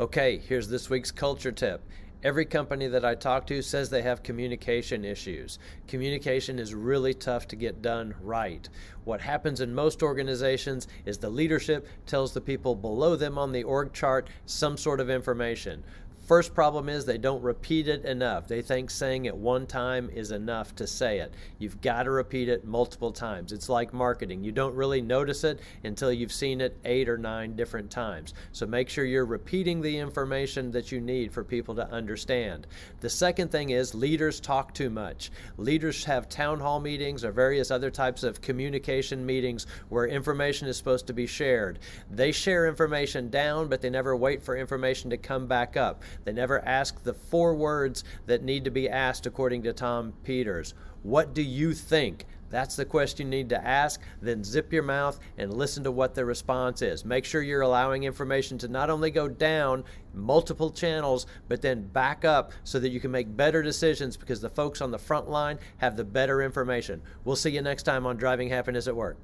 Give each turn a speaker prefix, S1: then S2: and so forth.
S1: Okay, here's this week's culture tip. Every company that I talk to says they have communication issues. Communication is really tough to get done right. What happens in most organizations is the leadership tells the people below them on the org chart some sort of information. First problem is they don't repeat it enough. They think saying it one time is enough to say it. You've got to repeat it multiple times. It's like marketing. You don't really notice it until you've seen it eight or nine different times. So make sure you're repeating the information that you need for people to understand. The second thing is leaders talk too much. Leaders have town hall meetings or various other types of communication meetings where information is supposed to be shared. They share information down, but they never wait for information to come back up. They never ask the four words that need to be asked according to Tom Peters. What do you think? That's the question you need to ask. Then zip your mouth and listen to what the response is. Make sure you're allowing information to not only go down multiple channels, but then back up so that you can make better decisions because the folks on the front line have the better information. We'll see you next time on Driving Happiness at Work.